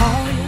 好。